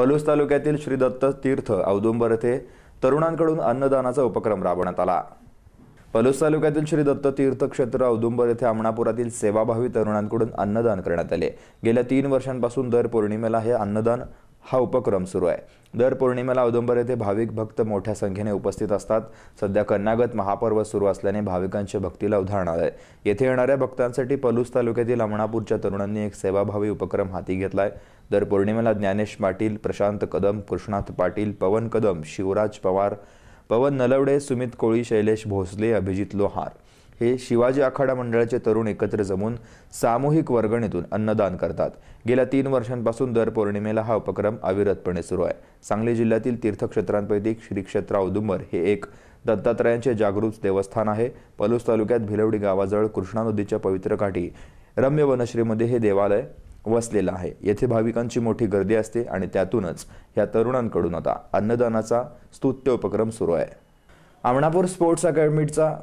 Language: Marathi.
पलूस तालुक्यातील श्री दत्त तीर्थ औदुंबर येथे तरुणांकडून अन्नदानाचा उपक्रम राबवण्यात आला. पलूस तालुक्यातील श्री दत्त तीर्थक्षेत्र औदुंबर येथे आमणापुरातील सेवाभावी तरुणांकडून अन्नदान करण्यात आले. गेल्या तीन वर्षांपासून दर पौर्णिमेला हे अन्नदान हा उपक्रम सुरू आहे. दर पौर्णिमेला औदुंबर येथे भाविक भक्त मोठ्या संख्येने उपस्थित असतात. सध्या कन्यागत महापर्व सुरू असल्याने भाविकांच्या भक्तीला उदाहरण आहे येथे येणाऱ्या भक्तांसाठी पलूस तालुक्यातील अमणापूरच्या तरुणांनी एक सेवाभावी उपक्रम हाती घेतलाय. दर पौर्णिमेला ज्ञानेश पाटील प्रशांत कदम कृष्णाथ पाटील पवन कदम शिवराज पवार पवन नलवडे सुमित कोळी शैलेश भोसले अभिजित लोहार हे शिवाजी आखाडा मंडळाचे तरुण एकत्र जमून सामूहिक वर्गणीतून अन्नदान करतात. गेल्या तीन वर्षांपासून दर पौर्णिमेला हा उपक्रम अविरतपणे सुरू आहे. सांगली जिल्ह्यातील तीर्थक्षेत्रांपैकी श्री क्षेत्र औदुंबर हे एक दत्तात्रयांचे जागृत देवस्थान आहे. पलूस तालुक्यात भिलवडी गावाजवळ कृष्णा नदीच्या पवित्र काठी रम्य वनश्रीमध्ये हे देवालय वसलेलं आहे. येथे भाविकांची मोठी गर्दी असते आणि त्यातूनच या तरुणांकडून आता अन्नदानाचा स्तुत्य उपक्रम सुरू आहे. आमणापूर स्पोर्ट्स अकॅडमीचा